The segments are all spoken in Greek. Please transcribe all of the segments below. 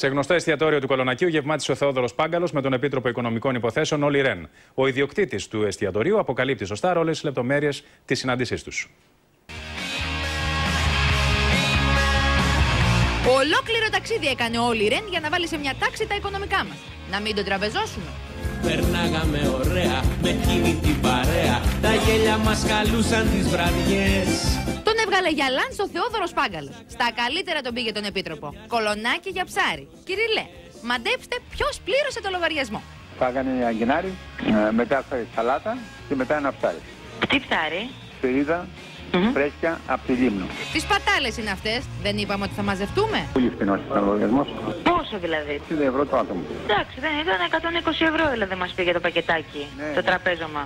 Σε γνωστό εστιατόριο του Κολονακίου γευμάτισε ο Θεόδωρος Πάγκαλος με τον Επίτροπο Οικονομικών Υποθέσεων Όλη Ρεν. Ο ιδιοκτήτης του εστιατορίου αποκαλύπτει σωστά όλε τι λεπτομέρειες της συνάντησής τους. Ολόκληρο ταξίδι έκανε ο Ρεν για να βάλει σε μια τάξη τα οικονομικά μας. Να μην τον τραπεζώσουμε. Περνάγαμε ωραία με εκείνη την παρέα Τα γέλια μας καλούσαν τις βραδιές Τον έβγαλε για λάνς ο Θεόδωρος Πάγκαλος. Στα καλύτερα τον πήγε τον Επίτροπο. Κολονάκι για ψάρι. Κυριλέ, μαντέψτε ποιος πλήρωσε το λογαριασμό. Φάγανε αγκινάρι, ε, μετά φάει σαλάτα και μετά ένα ψάρι. Τι ψάρι; Σπυρίδα, φρέσκια από τη Λίμνο. Τις πατάλες είναι αυτές. Δεν είπαμε ότι θα μαζευτούμε. Πολύ φθηνός ήταν ο λογαριασμός. Πόσο δηλαδή; 60 ευρώ το άτομο. Εντάξει, δεν ήταν 120 ευρώ δηλαδή μας πήγε το πακετάκι. Ναι. Το τραπέζωμα.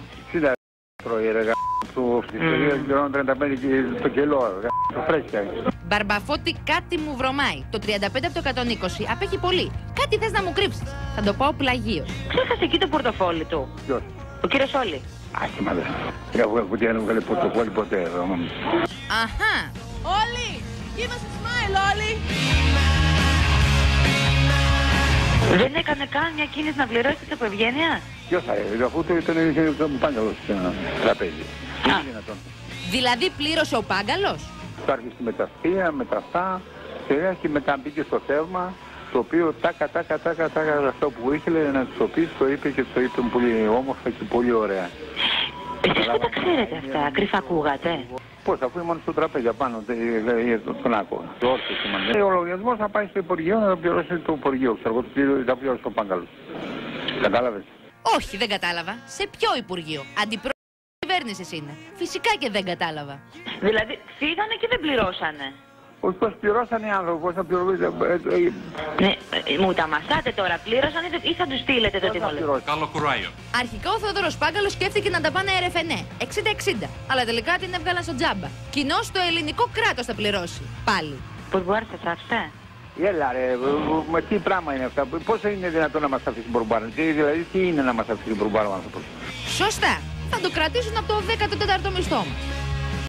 60 ευρώ η έργα του στη ιστορία πληρώνω 35 και το κιλό, γα, το φρέσκια. Μπαρμπαφώτη κάτι μου βρωμάει. Το 35 από το 120 απέχει πολύ. Κάτι θε να μου κρύψει. Θα το πάω πλαγίω. Ξέχασε εκεί το πορτοφόλι του. Ποιος. Ο κύριο Όλη. Άσχημα δεν. Δεν έχω κουτί να βγάλει πορτοφόλι ποτέ εδώ. Αχά. Όλοι! Give Δεν έκανε καν μια κίνηση να πληρώσει από ευγένεια. Ποιος θα είναι, αφού το ήταν το πάγκαλος στο τραπέζι. Είναι δυνατόν; Δηλαδή πλήρωσε ο Πάγκαλος; Υπάρχει στη μεταστία, με τα αυτά, και έχει μετά μπήκε στο θεύμα, το οποίο τάκα, τάκα, τάκα, τάκα, αυτό που ήθελε να τους το πει, το είπε και το είπε πολύ όμορφα και πολύ ωραία. Εσείς δεν τα ξέρετε αυτά, κρυφά ακούγατε. Πώς, αφού ήμουν στο τραπέζι απάνω, τε- ε, ε, τον άκουγα. Το όρθιο σημαίνει. Ο λογαριασμός θα πάει στο Υπουργείο να το πληρώσει το Υπουργείο. Ξέρω εγώ, το πλήρω- θα πληρώσει το Πάγκαλο. Κατάλαβες; Όχι, δεν κατάλαβα. Σε ποιο Υπουργείο; Αντιπρόεδρο κυβέρνησης είναι. Φυσικά και δεν κατάλαβα. Δηλαδή, φύγανε και δεν πληρώσανε. Όχι, πώς πληρώσαν οι άνθρωποι, πώς θα πληρώσουν. ε, ε, ε, Ναι, μου τα μασάτε τώρα. Πλήρωσαν ή θα τους στείλετε το πώς θα τιμολόγιο; πληρώσουν; Καλό κουράγιο. Αρχικά ο Θεόδωρος Πάγκαλος σκέφτηκε να τα πάνε RFNE 60-60, αλλά τελικά την έβγαλαν στο τζάμπα. Κοινώ το ελληνικό κράτος θα πληρώσει. Πάλι. Πώς μπορείτε, αυτά. Έλα ρε, ε, με τι πράγμα είναι αυτά, πώς είναι δυνατόν να μας αφήσει μπουρμπάρο, τι, δηλαδή τι είναι να μας αφήσει μπουρμπάρο ο άνθρωπος; Σωστά. Θα το κρατήσουν από το 14ο μισθό μου.